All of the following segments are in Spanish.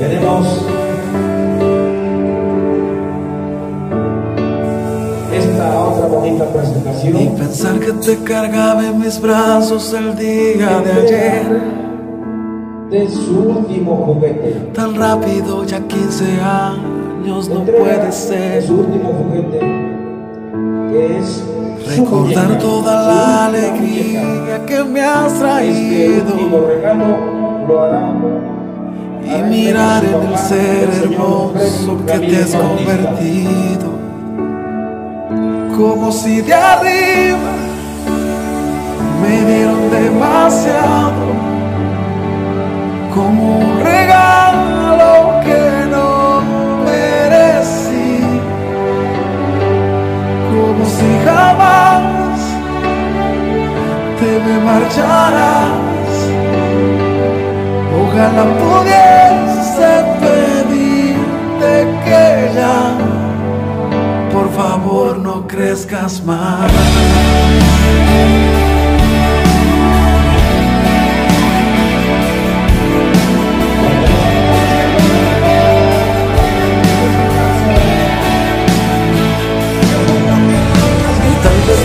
Tenemos esta otra bonita presentación. Y pensar que te cargaba en mis brazos el día de ayer. De su último juguete. Tan rápido, ya 15 años, no puede de ser. Su último juguete. Que es Recordar muñeca, toda la muñeca. alegría que me has Este traído. último regalo lo hará. Y mirar en el ser hermoso que te has convertido. Como si de arriba me dieron demasiado. Como un regalo que no merecí. Como si jamás te me marcharas. Ojalá pudiese pedirte que ya, por favor, no crezcas más.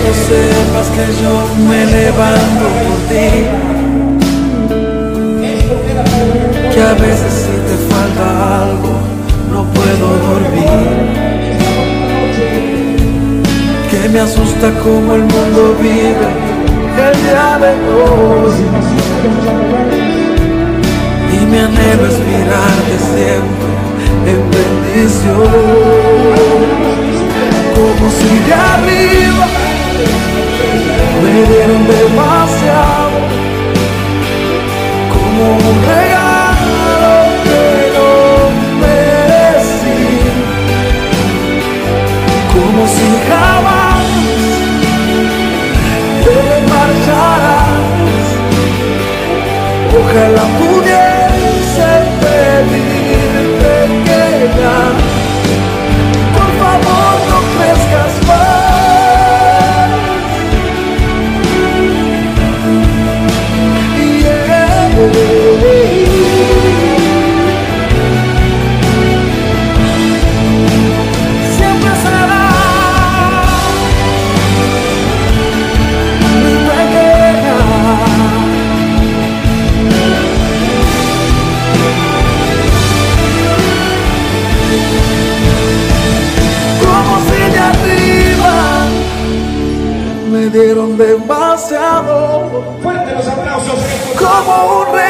No sepas que yo me levanto por ti. que a veces no puedo dormir. Que me asusta como el mundo vive el día de hoy. Y mi anhelo es mirarte siempre en bendición. Como si de arriba me dieron demasiado como si jamás te marcharas. Ojalá pudiese me dieron demasiado Fuerte los aplausos. como un regalo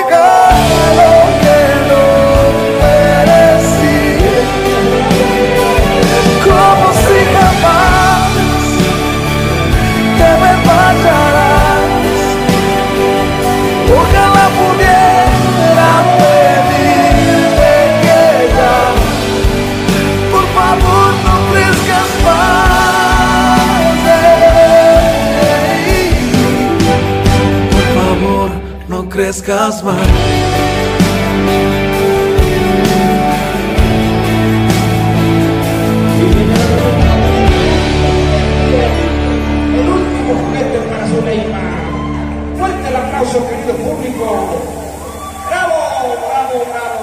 crezcas. El último juguete para Zuleima. Fuerte el aplauso, querido público. ¡Bravo, bravo, bravo!